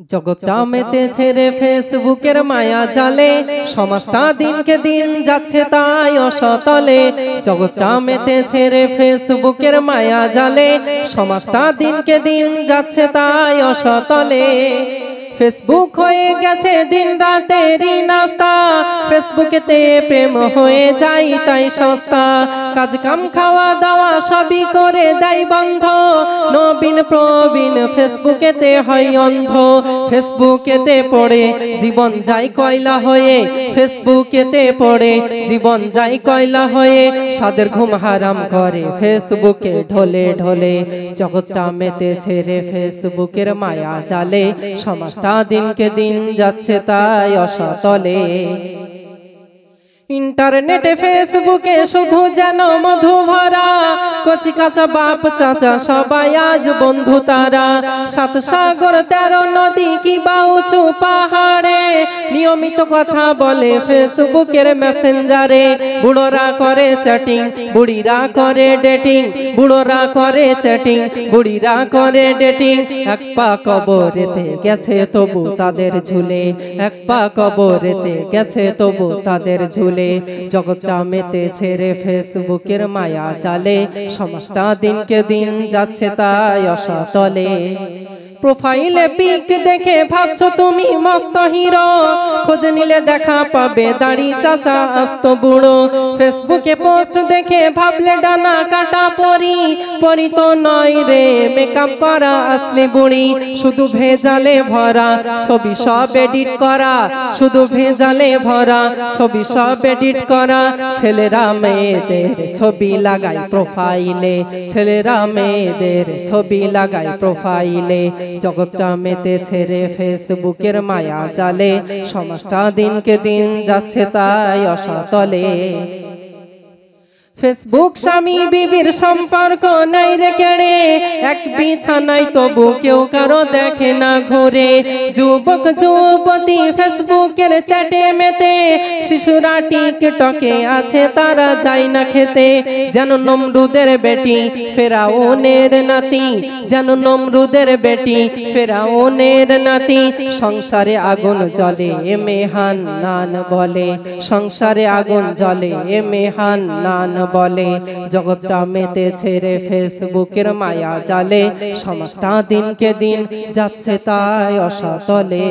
জগৎটা মেতেছে রে ফেসবুকের মায়া জালে সমাজটা দিনকে দিন যাচ্ছে তাই অসতলে। জগৎটা মেতেছে রে ফেসবুকের মায়া জালে সমাজটা দিনকে দিন যাচ্ছে তাই অসতলে। ফেসবুক হয়ে গেছে দিন রাতেরই নাস্তা। ফেসবুকেতে প্রেম হয়ে যাই তাই সস্তা। কাজ, কাম, খাওয়া, দাওয়া সবই করে দেয় বন্ধ। নবীন, প্রবীণ ফেসবুকেতে হয় অন্ধ। ফেসবুকেতে পড়ে জীবন যায় কয়লা হয়ে। ফেসবুকেতে পড়ে জীবন যায় কয়লা হয়ে। সাদের ঘুম হারাম করে ফেসবুকে ঢলে ঢলে। জগৎটা মেতেছে রে ফেসবুকের মায়া জালে। সমাজটা দিনকে দিন যাচ্ছে তাই অসতলে। ইন্টারনেটে ফেসবুকে শুধু যেন মধু ভরা কচি কাঁচা বাপ চাচা সবাই আজ বন্ধু তারা। সাত সাগর তেরো নদী কি বা উঁচু পাহাড়ে? নিয়মিত কথা বলে ফেসবুকের মেসেঞ্জারে। বুড়োরা করে চ্যাটিং বুড়িরা করে ডেটিং বুড়োরা করে চ্যাটিং বুড়িরা করে ডেটিং এক পা কবরেতে গেছে তবু তাদের ঝুলে। এক পা কবরেতে গেছে তবু তাদের ঝুলে। জগৎটা মেতে ছেড়ে ফেসবুকের মায়া চালে। সমাজটা দিনকে দিন যাচ্ছে তাই অসতলে। প্রোফাইলে পিক দেখে ভাবছ তুমি মস্ত হিরো। খোঁজ নিলে দেখা পাবে দাড়ি চাচা, আস্ত বুড়ো। ফেসবুকে পোস্ট দেখে ভাবলে ডানা কাটা পরি। পরি তো নয় রে মেকআপ করা আসলে বুড়ি। শুধু ভেজালে ভরা ছবি সব এডিট করা। শুধু ভেজালে ভরা ছবি সব এডিট করা। ছেলেরা মেয়েদের ছবি লাগাই প্রোফাইলে। ছেলেরা মেয়েদের ছবি লাগাই প্রোফাইলে। জগৎটা মেতেছে রে ফেসবুকের মায়া জালে সমাজটা দিনকে দিন যাচ্ছে তাই অসতলে। ফেসবুক স্বামী বিবির সম্পর্ক নাই রে কেড়ে। এক বিছানায় তবু কেউ কারও দেখে না ঘুরে। যুবক যুবতী ফেসবুকের চ্যাটে মেতে। শিশুরা টিকটকে আছে তারা যায় না খেতে। যেন নমরুদের বেটি ফেরাউনের নাতি। যেন নমরুদের বেটি ফেরাউনের নাতি। সংসারে আগুন জ্বলে এ মেহান নান বলে। সংসারে আগুন জ্বলে। এ মেহান নান বলে জগৎটা মেতে ছেড়ে ফেসবুকের মায়া জালে। সমাজটা দিনকে দিন যাচ্ছে তাই অসতলে।